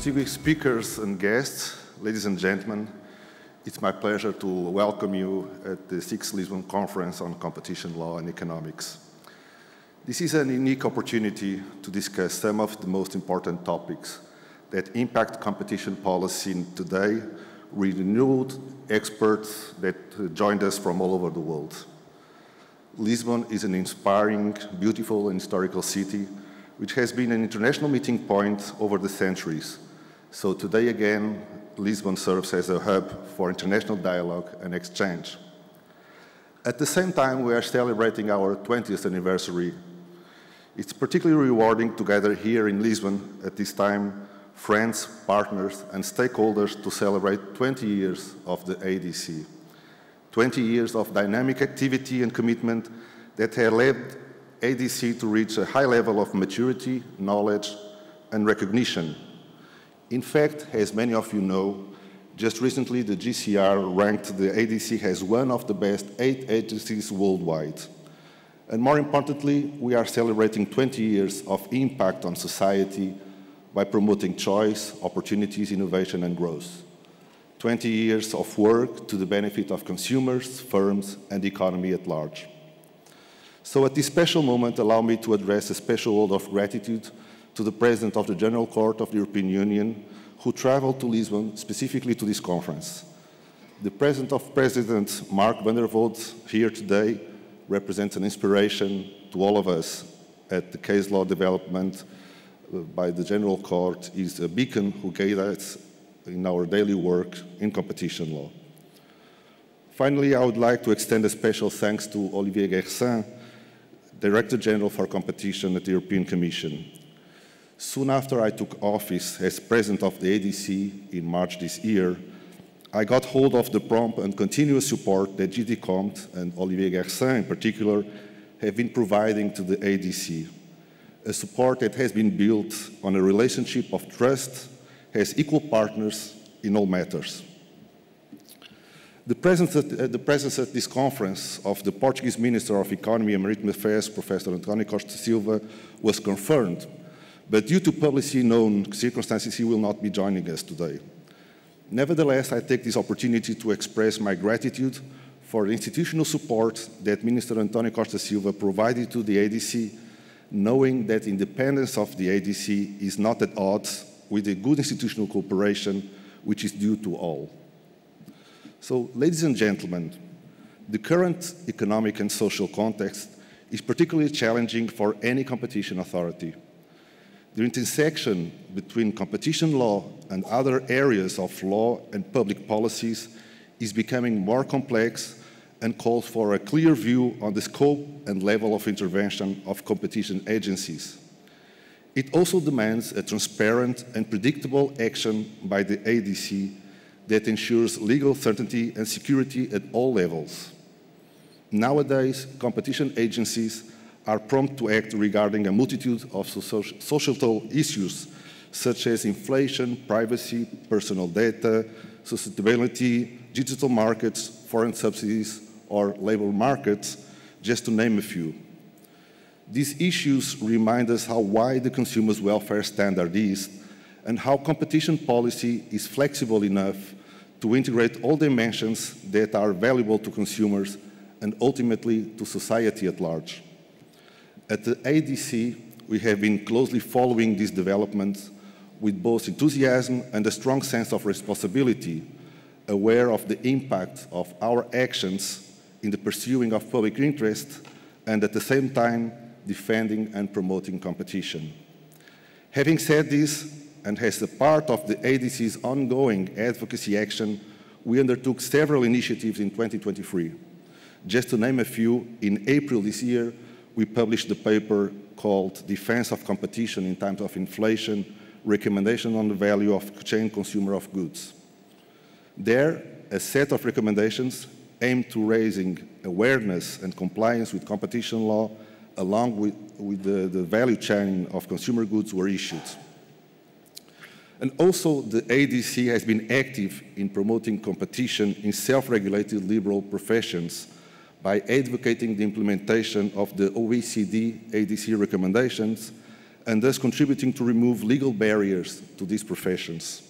distinguished speakers and guests, ladies and gentlemen, it's my pleasure to welcome you at the Sixth Lisbon Conference on Competition Law and Economics. This is a unique opportunity to discuss some of the most important topics that impact competition policy today with renewed experts that joined us from all over the world. Lisbon is an inspiring, beautiful, and historical city which has been an international meeting point over the centuries. So today again, Lisbon serves as a hub for international dialogue and exchange. At the same time, we are celebrating our 20th anniversary. It's particularly rewarding to gather here in Lisbon at this time friends, partners, and stakeholders to celebrate 20 years of the ADC. 20 years of dynamic activity and commitment that have led ADC to reach a high level of maturity, knowledge, and recognition. In fact, as many of you know, just recently the GCR ranked the ADC as one of the best eight agencies worldwide. And more importantly, we are celebrating 20 years of impact on society by promoting choice, opportunities, innovation, and growth. 20 years of work to the benefit of consumers, firms, and the economy at large. So at this special moment, allow me to address a special word of gratitude to the President of the General Court of the European Union, who traveled to Lisbon specifically to this conference. The President of President Marc van der Woude, here today represents an inspiration to all of us at the case law development uh, by the General Court is a beacon who guides us in our daily work in competition law. Finally, I would like to extend a special thanks to Olivier Guersent, Director General for Competition at the European Commission. Soon after I took office as President of the ADC in March this year, I got hold of the prompt and continuous support that GD Comte and Olivier Guersent in particular have been providing to the ADC, a support that has been built on a relationship of trust as equal partners in all matters. The presence, at, uh, the presence at this conference of the Portuguese Minister of Economy and Maritime Affairs, Professor António Costa Silva, was confirmed, but due to publicly known circumstances, he will not be joining us today. Nevertheless, I take this opportunity to express my gratitude for the institutional support that Minister António Costa Silva provided to the ADC, knowing that independence of the ADC is not at odds with the good institutional cooperation which is due to all. So, ladies and gentlemen, the current economic and social context is particularly challenging for any competition authority. The intersection between competition law and other areas of law and public policies is becoming more complex and calls for a clear view on the scope and level of intervention of competition agencies. It also demands a transparent and predictable action by the ADC that ensures legal certainty and security at all levels. Nowadays, competition agencies are prompt to act regarding a multitude of societal issues such as inflation, privacy, personal data, sustainability, digital markets, foreign subsidies, or labor markets, just to name a few. These issues remind us how wide the consumer's welfare standard is and how competition policy is flexible enough to integrate all dimensions that are valuable to consumers and ultimately to society at large. At the ADC, we have been closely following these developments with both enthusiasm and a strong sense of responsibility, aware of the impact of our actions in the pursuing of public interest and at the same time defending and promoting competition. Having said this, and as a part of the ADC's ongoing advocacy action, we undertook several initiatives in 2023. Just to name a few, in April this year, we published the paper called Defense of Competition in Times of Inflation, Recommendation on the Value of Chain Consumer of Goods. There, a set of recommendations aimed to raising awareness and compliance with competition law along with, with the, the value chain of consumer goods were issued. And also, the ADC has been active in promoting competition in self-regulated liberal professions by advocating the implementation of the OECD ADC recommendations and thus contributing to remove legal barriers to these professions.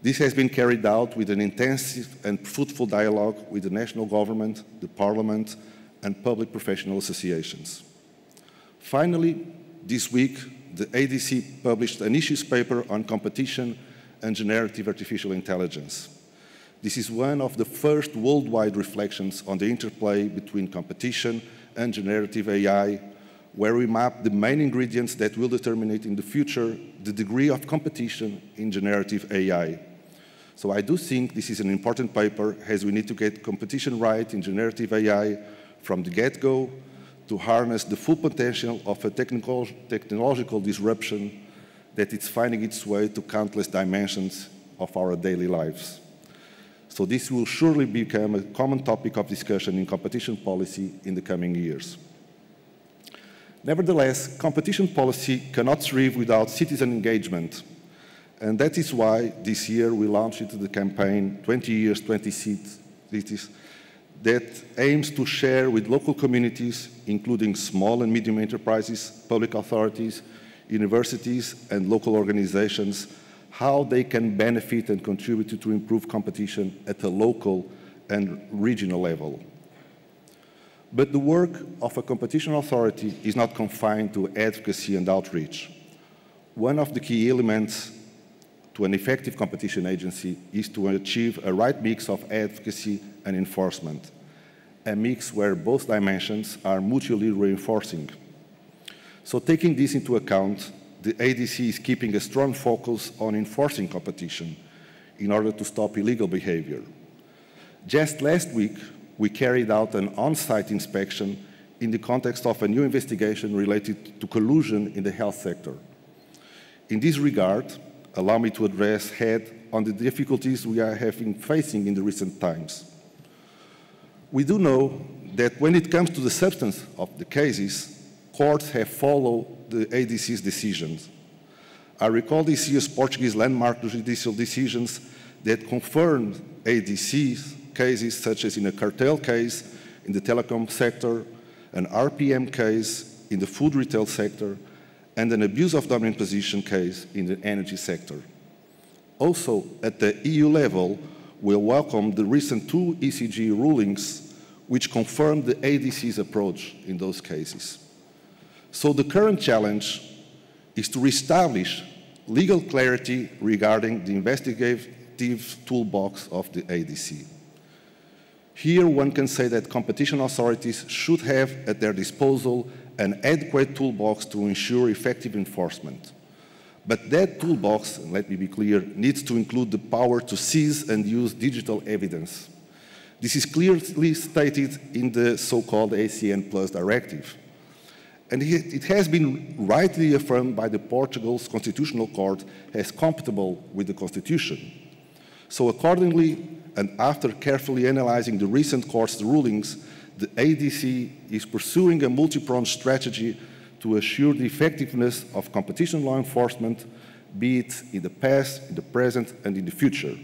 This has been carried out with an intensive and fruitful dialogue with the national government, the parliament, and public professional associations. Finally, this week, the ADC published an issues paper on competition and generative artificial intelligence. This is one of the first worldwide reflections on the interplay between competition and generative AI, where we map the main ingredients that will determine in the future the degree of competition in generative AI. So I do think this is an important paper as we need to get competition right in generative AI from the get-go to harness the full potential of a technical, technological disruption that is finding its way to countless dimensions of our daily lives. So this will surely become a common topic of discussion in competition policy in the coming years. Nevertheless, competition policy cannot thrive without citizen engagement and that is why this year we launched the campaign 20 Years, 20 Cities that aims to share with local communities, including small and medium enterprises, public authorities, universities, and local organizations, how they can benefit and contribute to improve competition at a local and regional level. But the work of a competition authority is not confined to advocacy and outreach. One of the key elements to an effective competition agency is to achieve a right mix of advocacy and enforcement, a mix where both dimensions are mutually reinforcing. So taking this into account, the ADC is keeping a strong focus on enforcing competition in order to stop illegal behavior. Just last week, we carried out an on-site inspection in the context of a new investigation related to collusion in the health sector. In this regard, allow me to address head on the difficulties we are having facing in the recent times. We do know that when it comes to the substance of the cases, courts have followed the ADC's decisions. I recall this year's Portuguese landmark judicial decisions that confirmed ADC's cases, such as in a cartel case in the telecom sector, an RPM case in the food retail sector, and an abuse of dominant position case in the energy sector. Also, at the EU level, we welcome the recent two ECJ rulings which confirmed the ADC's approach in those cases. So the current challenge is to reestablish legal clarity regarding the investigative toolbox of the ADC. Here one can say that competition authorities should have at their disposal an adequate toolbox to ensure effective enforcement. But that toolbox, let me be clear, needs to include the power to seize and use digital evidence. This is clearly stated in the so-called ECN Plus directive. And it has been rightly affirmed by the Portugal's Constitutional Court as compatible with the Constitution. So accordingly, and after carefully analyzing the recent court's rulings, the ADC is pursuing a multi-pronged strategy to assure the effectiveness of competition law enforcement, be it in the past, in the present, and in the future.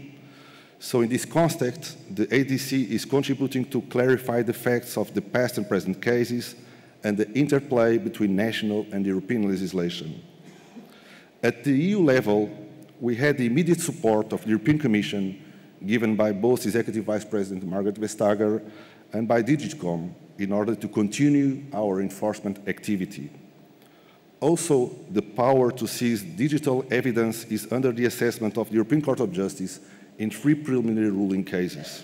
So in this context, the ADC is contributing to clarify the facts of the past and present cases and the interplay between national and European legislation. At the EU level, we had the immediate support of the European Commission given by both Executive Vice President Margrethe Vestager and by DG COMP in order to continue our enforcement activity. Also, the power to seize digital evidence is under the assessment of the European Court of Justice in three preliminary ruling cases.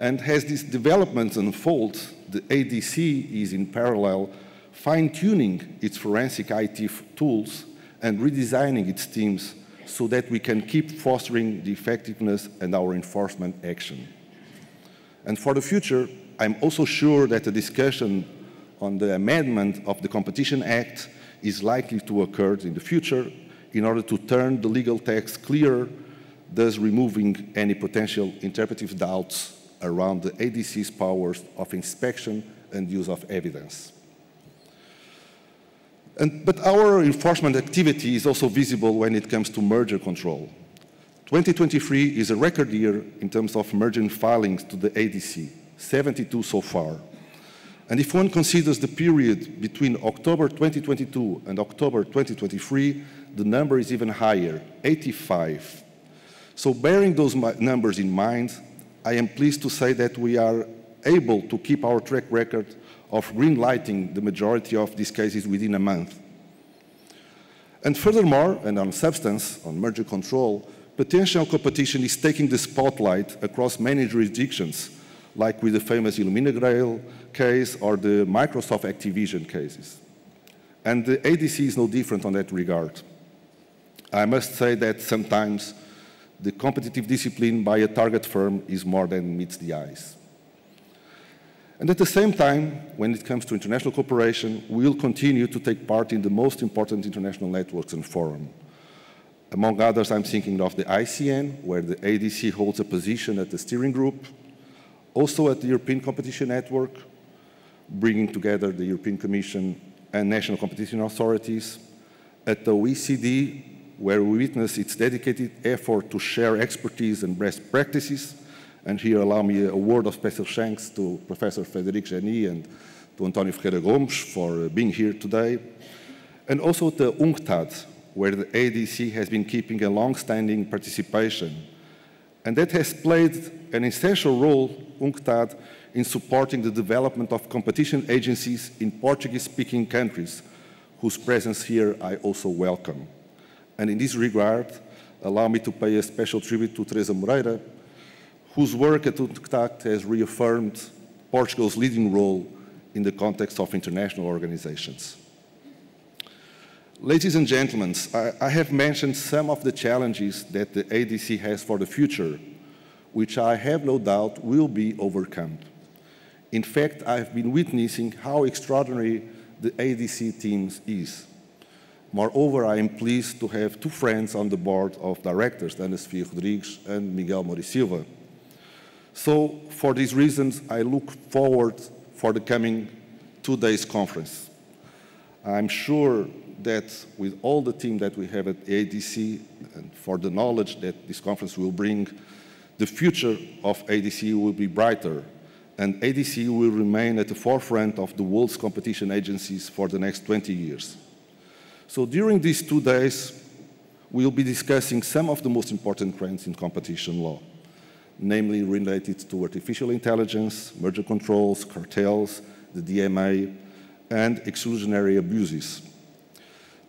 And as these developments unfold, the ADC is in parallel fine-tuning its forensic IT tools and redesigning its teams so that we can keep fostering the effectiveness and our enforcement action. And for the future, I'm also sure that a discussion on the amendment of the Competition Act is likely to occur in the future in order to turn the legal text clearer, thus removing any potential interpretive doubts around the ADC's powers of inspection and use of evidence. And, but our enforcement activity is also visible when it comes to merger control. 2023 is a record year in terms of merger filings to the ADC, 72 so far. And if one considers the period between October 2022 and October 2023, the number is even higher, 85. So bearing those numbers in mind, I am pleased to say that we are able to keep our track record of greenlighting the majority of these cases within a month. And furthermore, and on substance, on merger control, potential competition is taking the spotlight across many jurisdictions, like with the famous Illumina Grail case or the Microsoft Activision cases. And the ADC is no different on that regard. I must say that sometimes the competitive discipline by a target firm is more than meets the eyes. And at the same time, when it comes to international cooperation, we will continue to take part in the most important international networks and forums. Among others, I'm thinking of the ICN, where the ADC holds a position at the steering group, also at the European Competition Network, bringing together the European Commission and national competition authorities, at the OECD, where we witness its dedicated effort to share expertise and best practices, and here allow me a word of special thanks to Professor Frederic Jenny and to Antonio Ferreira Gomes for uh, being here today. And also the UNCTAD, where the ADC has been keeping a long-standing participation. And that has played an essential role, UNCTAD, in supporting the development of competition agencies in Portuguese-speaking countries, whose presence here I also welcome. And in this regard, allow me to pay a special tribute to Teresa Moreira, whose work at UNCTAD has reaffirmed Portugal's leading role in the context of international organizations. Ladies and gentlemen, I, I, have mentioned some of the challenges that the ADC has for the future, which I have no doubt will be overcome. In fact, I've been witnessing how extraordinary the ADC team is. Moreover, I am pleased to have two friends on the board of directors, Ana Sofia Rodrigues and Miguel Mori Silva. So for these reasons, I look forward for the coming two days conference. I'm sure that with all the team that we have at ADC and for the knowledge that this conference will bring, the future of ADC will be brighter and ADC will remain at the forefront of the world's competition agencies for the next 20 years. So during these two days, we'll be discussing some of the most important trends in competition law namely related to artificial intelligence, merger controls, cartels, the DMA, and exclusionary abuses.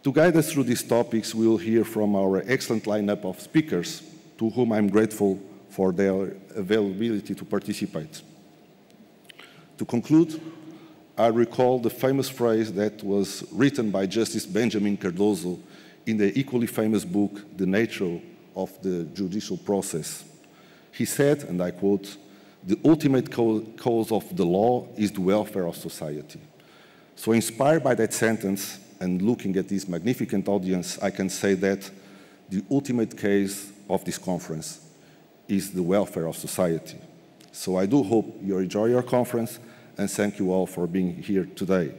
To guide us through these topics, we will hear from our excellent lineup of speakers, to whom I'm grateful for their availability to participate. To conclude, I recall the famous phrase that was written by Justice Benjamin Cardozo in the equally famous book, The Nature of the Judicial Process. He said, and I quote, the ultimate cause of the law is the welfare of society. So inspired by that sentence and looking at this magnificent audience, I can say that the ultimate case of this conference is the welfare of society. So I do hope you enjoy your conference and thank you all for being here today.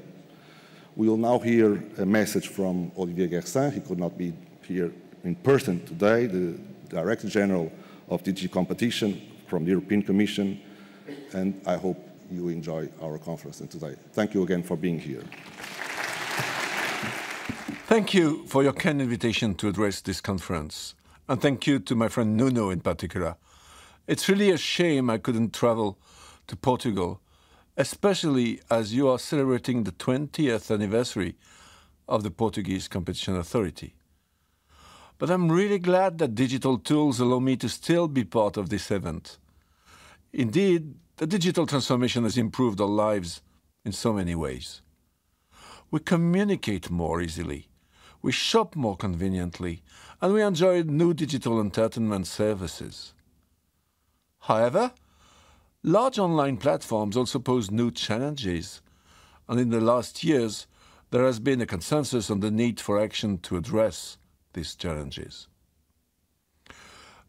We will now hear a message from Olivier Guersent. He could not be here in person today, the Director General of DG competition from the European Commission, and I hope you enjoy our conference today. Thank you again for being here. Thank you for your kind invitation to address this conference, and thank you to my friend Nuno in particular. It's really a shame I couldn't travel to Portugal, especially as you are celebrating the 20th anniversary of the Portuguese Competition Authority. But I'm really glad that digital tools allow me to still be part of this event. Indeed, the digital transformation has improved our lives in so many ways. We communicate more easily, we shop more conveniently, and we enjoy new digital entertainment services. However, large online platforms also pose new challenges, and in the last years, there has been a consensus on the need for action to address these challenges.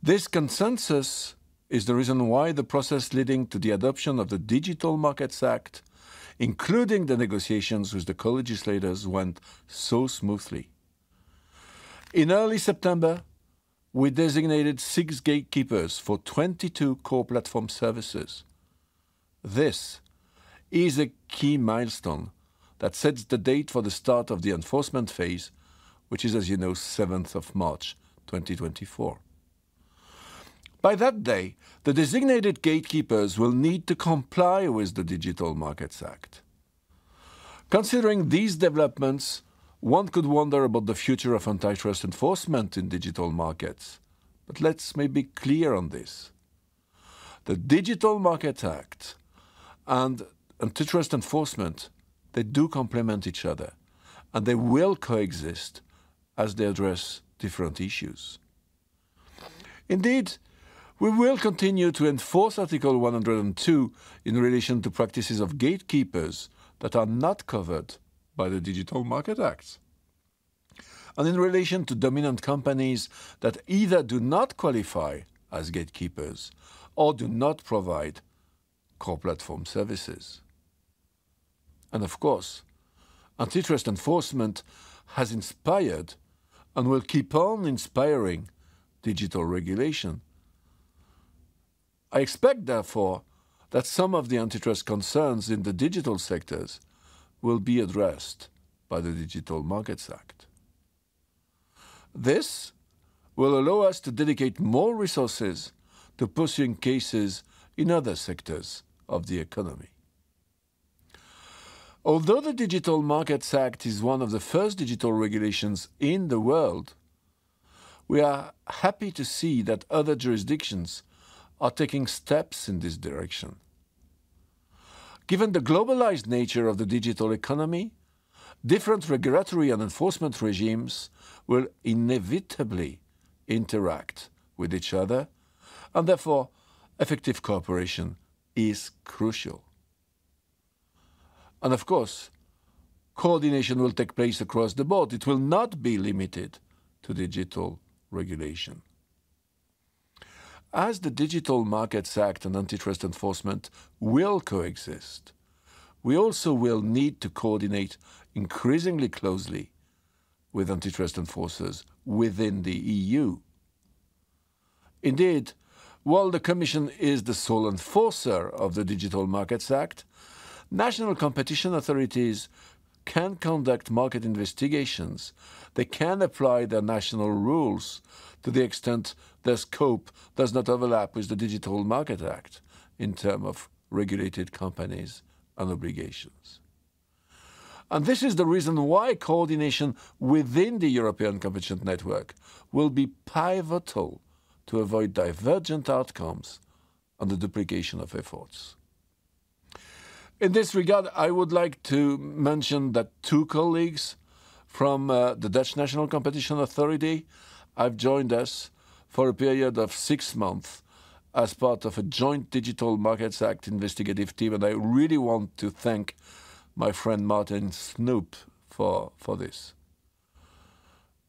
This consensus is the reason why the process leading to the adoption of the Digital Markets Act, including the negotiations with the co-legislators, went so smoothly. In early September, we designated six gatekeepers for 22 core platform services. This is a key milestone that sets the date for the start of the enforcement phase, which is, as you know, 7th of March 2024. By that day, the designated gatekeepers will need to comply with the Digital Markets Act. Considering these developments, one could wonder about the future of antitrust enforcement in digital markets. But let's maybe be clear on this. The Digital Markets Act and antitrust enforcement, they do complement each other, and they will coexist as they address different issues. Indeed, we will continue to enforce Article 102 in relation to practices of gatekeepers that are not covered by the Digital Market Act. And in relation to dominant companies that either do not qualify as gatekeepers or do not provide core platform services. And of course, antitrust enforcement has inspired and will keep on inspiring digital regulation. I expect, therefore, that some of the antitrust concerns in the digital sectors will be addressed by the Digital Markets Act. This will allow us to dedicate more resources to pursuing cases in other sectors of the economy. Although the Digital Markets Act is one of the first digital regulations in the world, we are happy to see that other jurisdictions are taking steps in this direction. Given the globalized nature of the digital economy, different regulatory and enforcement regimes will inevitably interact with each other, and therefore effective cooperation is crucial. And of course, coordination will take place across the board. It will not be limited to digital regulation. As the Digital Markets Act and antitrust enforcement will coexist, we also will need to coordinate increasingly closely with antitrust enforcers within the EU. Indeed, while the Commission is the sole enforcer of the Digital Markets Act, national competition authorities can conduct market investigations. They can apply their national rules to the extent their scope does not overlap with the Digital Market Act in terms of regulated companies and obligations. And this is the reason why coordination within the European Competition Network will be pivotal to avoid divergent outcomes and the duplication of efforts. In this regard, I would like to mention that two colleagues from uh, the Dutch National Competition Authority have joined us for a period of six months as part of a joint Digital Markets Act investigative team, and I really want to thank my friend Martin Snoep for, for this.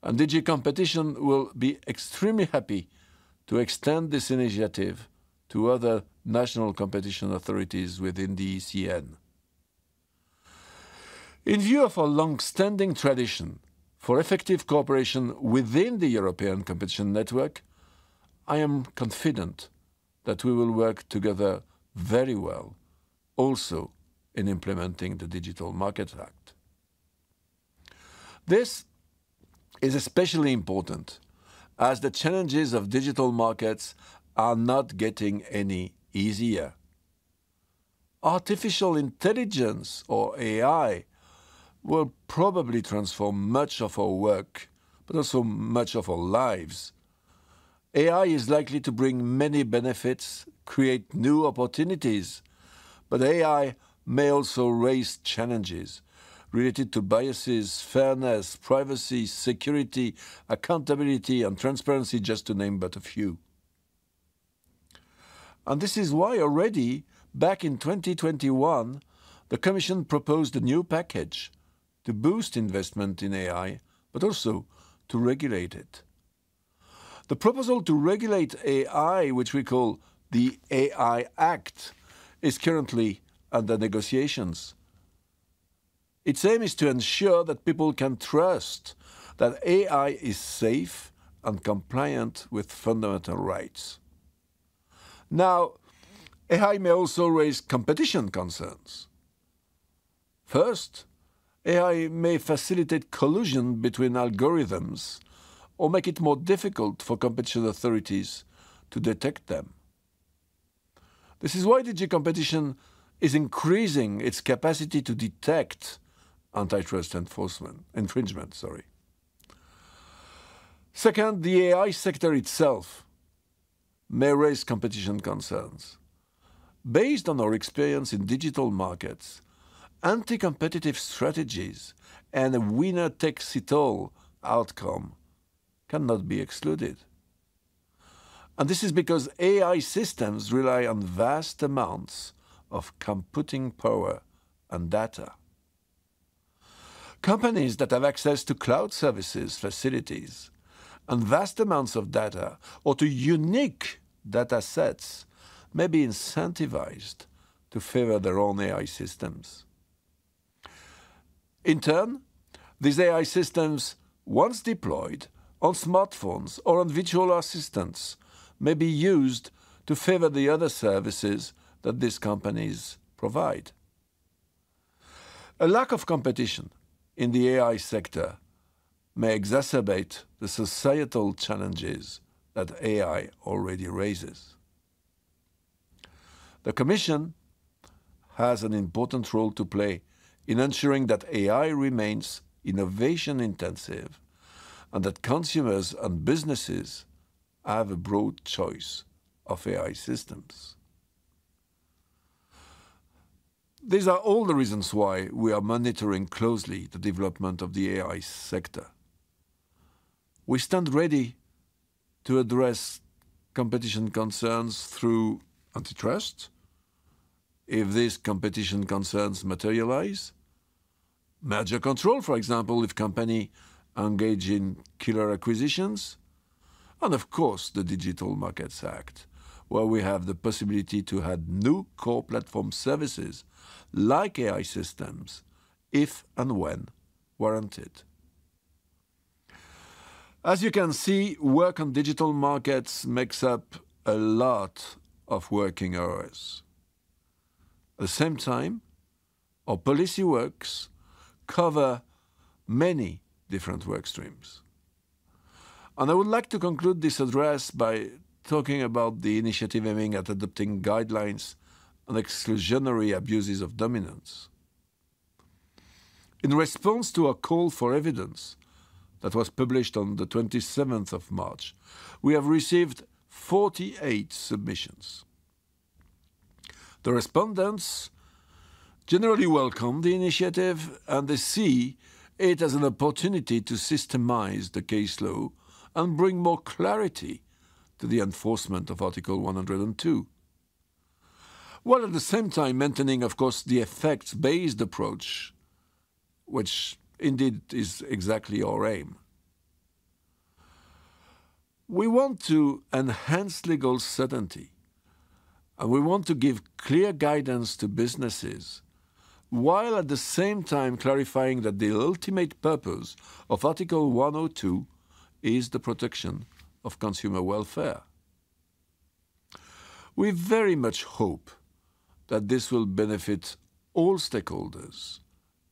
And DG Competition will be extremely happy to extend this initiative to other national competition authorities within the ECN. In view of our long-standing tradition for effective cooperation within the European Competition Network, I am confident that we will work together very well, also in implementing the Digital Markets Act. This is especially important as the challenges of digital markets are not getting any easier. Artificial intelligence, or AI, will probably transform much of our work, but also much of our lives. AI is likely to bring many benefits, create new opportunities, but AI may also raise challenges related to biases, fairness, privacy, security, accountability, and transparency, just to name but a few. And this is why already, back in 2021, the Commission proposed a new package to boost investment in AI, but also to regulate it. The proposal to regulate AI, which we call the AI Act, is currently under negotiations. Its aim is to ensure that people can trust that AI is safe and compliant with fundamental rights. Now, AI may also raise competition concerns. First, AI may facilitate collusion between algorithms or make it more difficult for competition authorities to detect them. This is why DG Competition is increasing its capacity to detect antitrust enforcement infringement. Sorry. Second, the AI sector itself may raise competition concerns. Based on our experience in digital markets, anti-competitive strategies and a winner-takes-it-all outcome cannot be excluded. And this is because AI systems rely on vast amounts of computing power and data. Companies that have access to cloud services facilities and vast amounts of data or to unique data sets may be incentivized to favor their own AI systems. In turn, these AI systems, once deployed on smartphones or on virtual assistants, may be used to favor the other services that these companies provide. A lack of competition in the AI sector may exacerbate the societal challenges that AI already raises. The Commission has an important role to play in ensuring that AI remains innovation intensive and that consumers and businesses have a broad choice of AI systems. These are all the reasons why we are monitoring closely the development of the AI sector. We stand ready to address competition concerns through antitrust if these competition concerns materialize, merger control, for example, if company engage in killer acquisitions, and of course, the Digital Markets Act, where we have the possibility to add new core platform services like AI systems, if and when warranted. As you can see, work on digital markets makes up a lot of working hours. At the same time, our policy works cover many different work streams. And I would like to conclude this address by talking about the initiative aiming at adopting guidelines on exclusionary abuses of dominance. In response to a call for evidence that was published on the 27th of March, we have received 48 submissions. The respondents generally welcome the initiative and they see it as an opportunity to systemize the case law and bring more clarity to the enforcement of Article 102, while at the same time maintaining, of course, the effects-based approach, which indeed is exactly our aim. We want to enhance legal certainty, and we want to give clear guidance to businesses, while at the same time clarifying that the ultimate purpose of Article 102 is the protection of consumer welfare. We very much hope that this will benefit all stakeholders,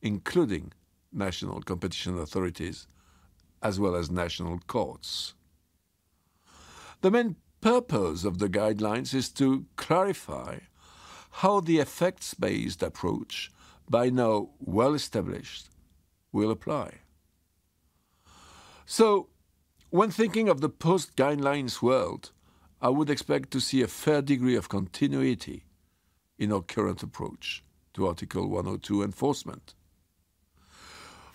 including national competition authorities, as well as national courts. The main purpose of the guidelines is to clarify how the effects-based approach, by now well established, will apply. So, when thinking of the post-guidelines world, I would expect to see a fair degree of continuity in our current approach to Article 102 enforcement.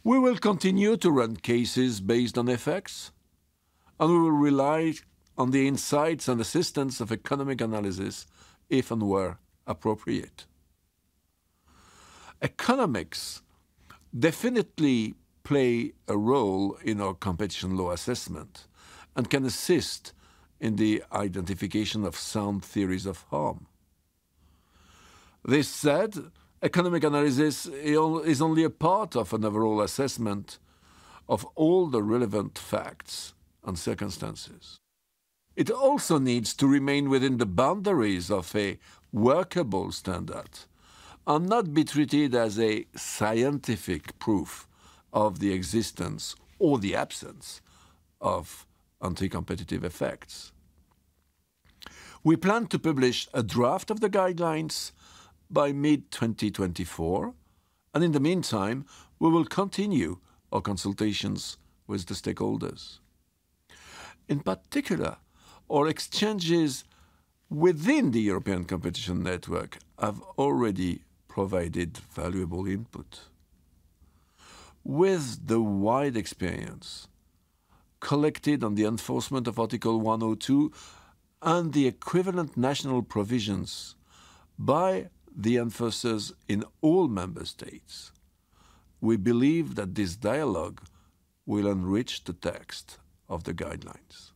We will continue to run cases based on effects, and we will rely on the insights and assistance of economic analysis if and where appropriate. Economics definitely play a role in our competition law assessment and can assist in the identification of sound theories of harm. This said, economic analysis is only a part of an overall assessment of all the relevant facts and circumstances. It also needs to remain within the boundaries of a workable standard and not be treated as a scientific proof of the existence or the absence of anti-competitive effects. We plan to publish a draft of the guidelines by mid-2024, and in the meantime, we will continue our consultations with the stakeholders. In particular, our exchanges within the European Competition Network have already provided valuable input. With the wide experience collected on the enforcement of Article 102 and the equivalent national provisions by the NCAs in all member states, we believe that this dialogue will enrich the text of the guidelines.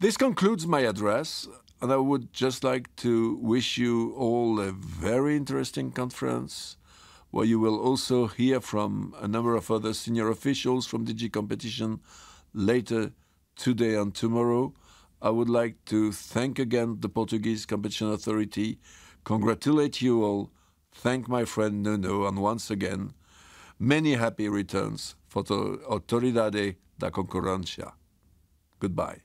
This concludes my address, and I would just like to wish you all a very interesting conference where you will also hear from a number of other senior officials from DG Competition later today and tomorrow. I would like to thank again the Portuguese Competition Authority, congratulate you all, thank my friend Nuno, and once again, many happy returns for the Autoridade da Concorrência. Goodbye.